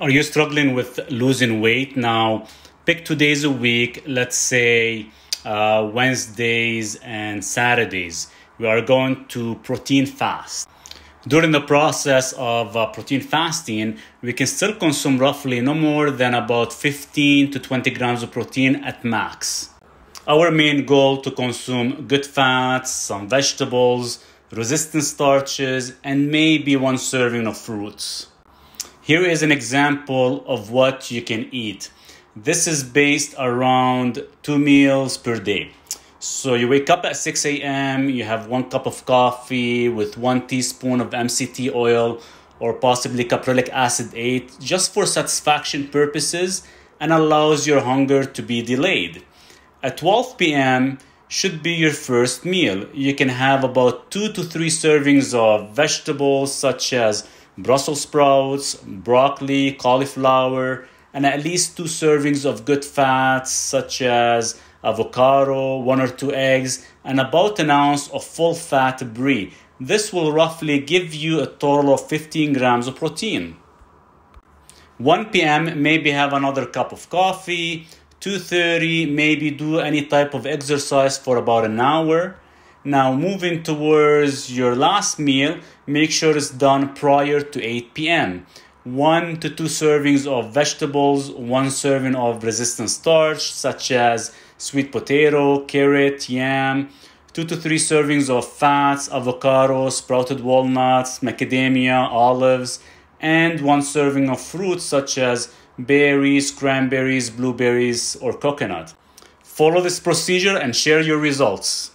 Are you struggling with losing weight? Now, pick two days a week, let's say uh, Wednesdays and Saturdays. We are going to protein fast. During the process of uh, protein fasting, we can still consume roughly no more than about 15 to 20 grams of protein at max. Our main goal to consume good fats, some vegetables, resistant starches, and maybe one serving of fruits. Here is an example of what you can eat. This is based around two meals per day. So you wake up at 6 a.m., you have one cup of coffee with one teaspoon of MCT oil or possibly caprylic acid 8 just for satisfaction purposes and allows your hunger to be delayed. At 12 p.m., should be your first meal. You can have about two to three servings of vegetables such as Brussels sprouts, broccoli, cauliflower, and at least two servings of good fats such as avocado, one or two eggs, and about an ounce of full fat brie. This will roughly give you a total of 15 grams of protein. 1 p.m. maybe have another cup of coffee. 2:30 maybe do any type of exercise for about an hour. Now moving towards your last meal, make sure it's done prior to 8 p.m one to two servings of vegetables, one serving of resistant starch, such as sweet potato, carrot, yam, two to three servings of fats, avocado, sprouted walnuts, macadamia, olives, and one serving of fruits such as berries, cranberries, blueberries, or coconut. Follow this procedure and share your results.